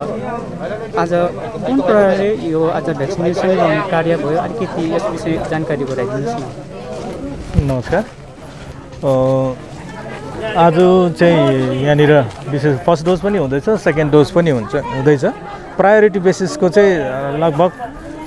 आज कुन प्रकारले यो आज भ्याक्सिनेसन कार्य भयो? अलिकति यस विषय जानकारी गराइदिनुहोस् न। नमस्कार। आज चाहिँ यहाँनिर विशेष फर्स्ट डोज पनि हुँदैछ सेकेन्ड डोज पनि हुन्छ हुँदैछ। प्रायोरिटी बेसिसको चाहिँ लगभग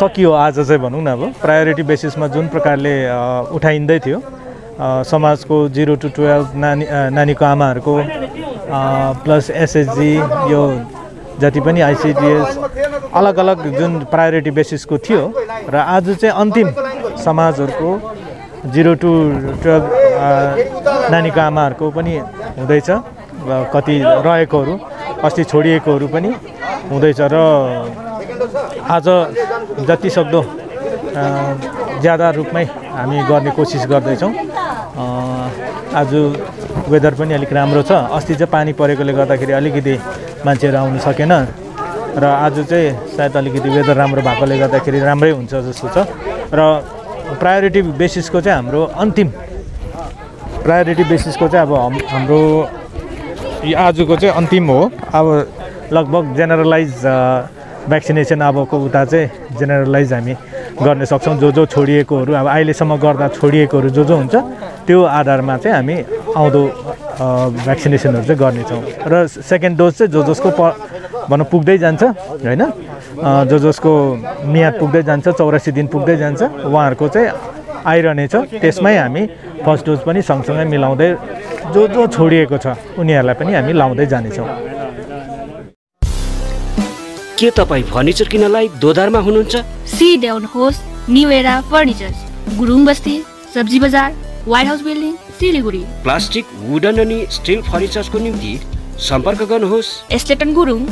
सकियो आज चाहिँ भनौँ न अब। प्रायोरिटी बेसिसमा जुन प्रकारले उठाइँदै थियो समाजको जिरो टु टुवेल्भ नानी नानीको आमाहरूको प्लस एसएचजी यो जति पनि आइसिडिएस अलग अलग जुन प्रायोरिटी बेसिसको थियो र आज चाहिँ अन्तिम समाजहरूको जिरो टु टुवेल्भ नानीको आमाहरूको पनि हुँदैछ कति रहेकोहरू अस्ति छोडिएकोहरू पनि हुँदैछ र आज जति सक्दो अ, ज्यादा रूपमै हामी गर्ने कोसिस गर्दैछौँ। आज वेदर पनि अलिक राम्रो छ। अस्ति चाहिँ पानी परेकोले गर्दाखेरि अलिकति मान्छेहरू आउनु सकेन। र आज चाहिँ सायद अलिकति वेदर राम्रो भएकोले गर्दाखेरि राम्रै हुन्छ जस्तो छ। र प्रायोरिटी बेसिसको चाहिँ हाम्रो अन्तिम। प्रायोरिटी बेसिसको चाहिँ अब हाम- हाम्रो आजको चाहिँ अन्तिम हो। अब लगभग जेनरलाइज भ्याक्सिनेसन अबको उता चाहिँ जेनरलाइज हामी गर्न सक्छौँ। जो जो छोडिएकोहरू अब अहिलेसम्म गर्दा छोडिएकोहरू जो जो हुन्छ त्यो आधारमा चाहिँ हामी आउँदो भ्याक्सिनेसनहरू चाहिँ गर्नेछौँ। र सेकेन्ड डोज चाहिँ जो जसको प भनौँ पुग्दै जान्छ होइन? अ, जो जसको मियाद पुग्दै जान्छ चौरासी दिन पुग्दै जान्छ उहाँहरूको चाहिँ आइरहनेछ त्यसमै हामी फर्स्ट डोज पनि सँगसँगै मिलाउँदै जो जो छोडिएको छ उनीहरूलाई पनि हामी लाउँदै जानेछौँ। के तपाईँ फर्निचर किन्नलाई दोधारमा हुनुहुन्छ? New Era Furnitures, गुरुङ बस्ती सब्जी बजार। White House building Siliguri plastic wooden अनि स्टिल फर्निचर्सको निम्ति सम्पर्क गर्नुहोस्। एस्टेटन Gurung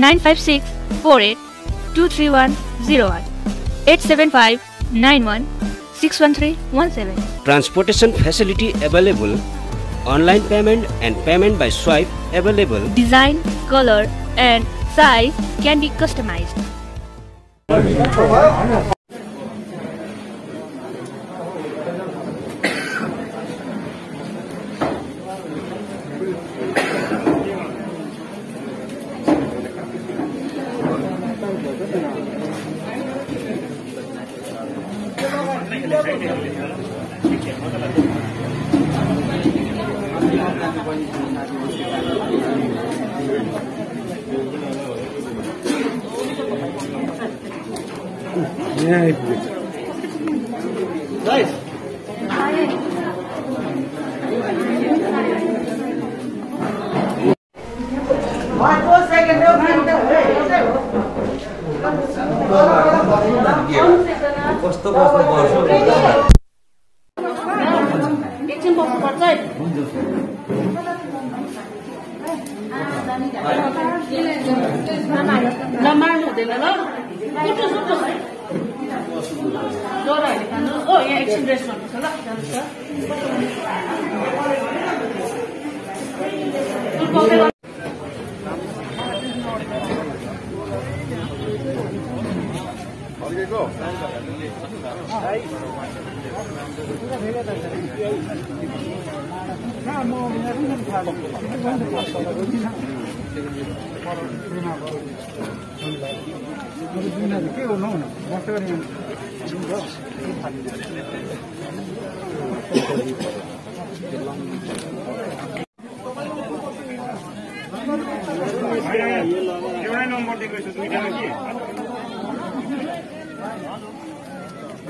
nine five six four eight two three one zero one eight seven five nine one six one three one seven transportation facility available online payment and payment by swipe available design colour and size can be customize Guys. One second, no, no, no, no, no, no, no, no, no, एकछिन बस्नुपर्छ है। नमार्नु हुँदैन ल। खानु। ओ यहाँ एकछिन rest गर्नुहोस् न ल। जानुहोस् ल के गर्नु हौ बस्ने एउटै नम्बर दिएको छु दुईवटामा